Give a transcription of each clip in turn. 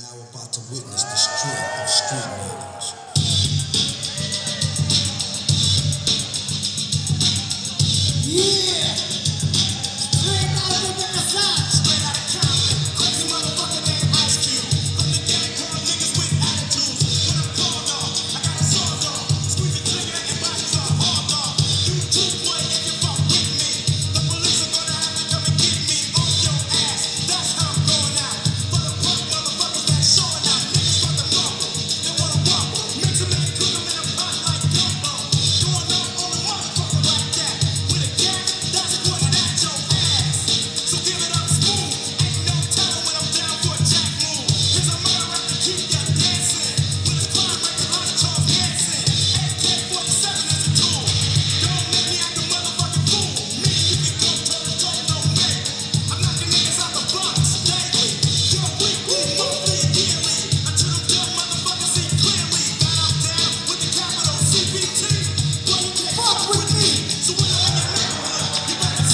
now about to witness the strength of street knowledge. Yeah!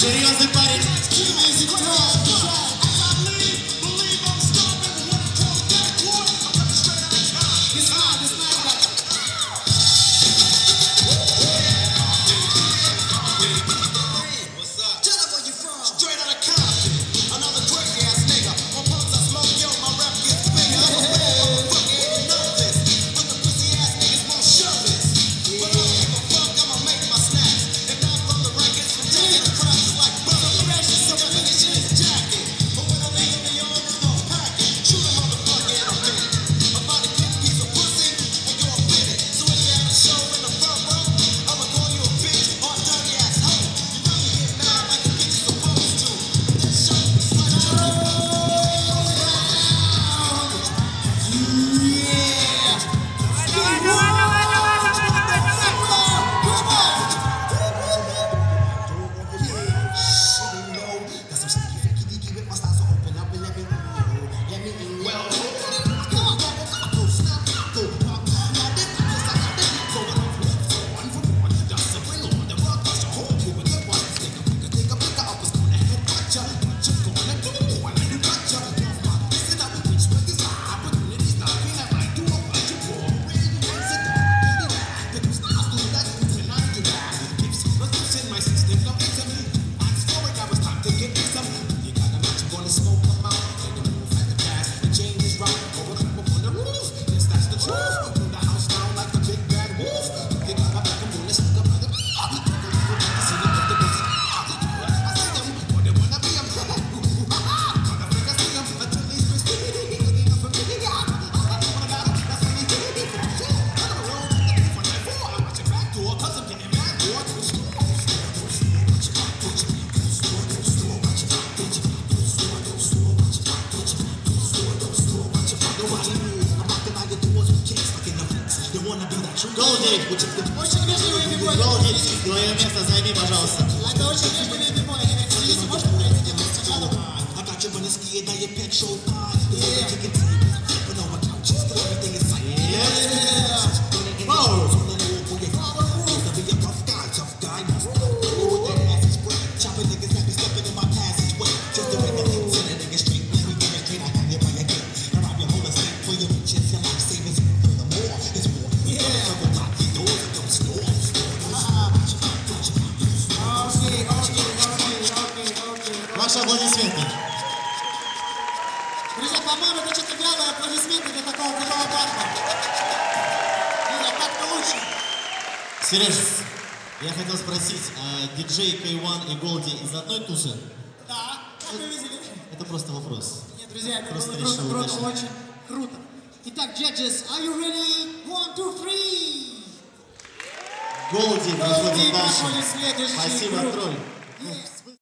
Seria os. Голдерик, будь Очень вежливый бибой. Голдерик, твое место займи, пожалуйста. Это очень вежливый бибой. Они так сидите, можно проведите вас сначала? I got your money skiing, now you petrol pie. Yeah. Yeah. Yeah. Yeah. Yeah. Yeah. Сереж, я хотел спросить, а диджей Кайван и Голди из одной тусы? Да, как вы видели. Это просто вопрос. Нет, друзья, это просто было круто, круто, очень круто. Итак, judges, are you ready? One, two, three! Голди, Голди проходит дальше. Спасибо, Тролль.